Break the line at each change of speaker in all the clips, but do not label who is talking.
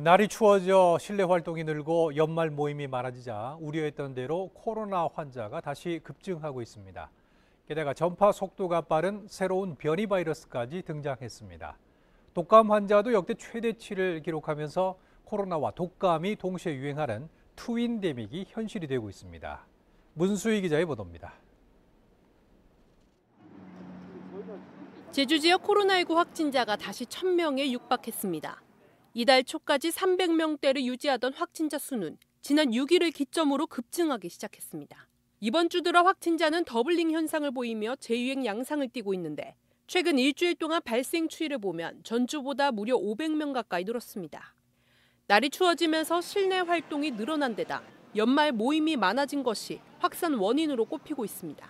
날이 추워져 실내 활동이 늘고 연말 모임이 많아지자 우려했던 대로 코로나 환자가 다시 급증하고 있습니다. 게다가 전파 속도가 빠른 새로운 변이 바이러스까지 등장했습니다. 독감 환자도 역대 최대치를 기록하면서 코로나와 독감이 동시에 유행하는 투윈데믹이 현실이 되고 있습니다. 문수희 기자의 보도입니다.
제주 지역 코로나19 확진자가 다시 1000명에 육박했습니다. 이달 초까지 300명대를 유지하던 확진자 수는 지난 6일을 기점으로 급증하기 시작했습니다. 이번 주 들어 확진자는 더블링 현상을 보이며 재유행 양상을 띠고 있는데 최근 일주일 동안 발생 추이를 보면 전주보다 무려 500명 가까이 늘었습니다. 날이 추워지면서 실내 활동이 늘어난 데다 연말 모임이 많아진 것이 확산 원인으로 꼽히고 있습니다.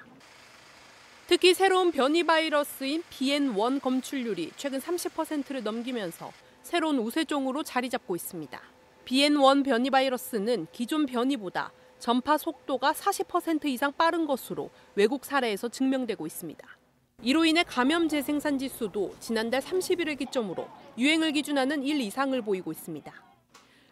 특히 새로운 변이 바이러스인 BN1 검출률이 최근 30%를 넘기면서 새로운 우세종으로 자리 잡고 있습니다. BN1 변이 바이러스는 기존 변이보다 전파 속도가 40% 이상 빠른 것으로 외국 사례에서 증명되고 있습니다. 이로 인해 감염 재생산 지수도 지난달 30일을 기점으로 유행을 기준하는 1 이상을 보이고 있습니다.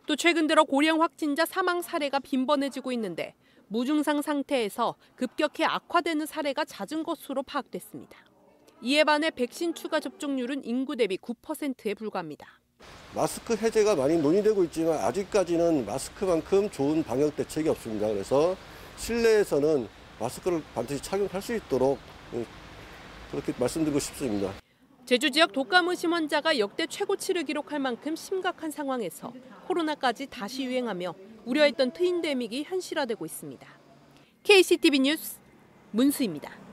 또 최근 들어 고령 확진자 사망 사례가 빈번해지고 있는데 무증상 상태에서 급격히 악화되는 사례가 잦은 것으로 파악됐습니다. 이에 반해 백신 추가 접종률은 인구 대비 9%에 불과합니다.
마스크 해제가 많이 논의되고 있지만 아직까지는 마스크만큼 좋은 방역 대책이 없습니다. 그래서 실내에서는 마스크를 반드시 착용할 수 있도록 그렇게 말씀드리고 싶습니다.
제주 지역 독감 의심 환자가 역대 최고치를 기록할 만큼 심각한 상황에서 코로나까지 다시 유행하며 우려했던 트윈데믹이 현실화되고 있습니다. KCTV 뉴스 문수입니다.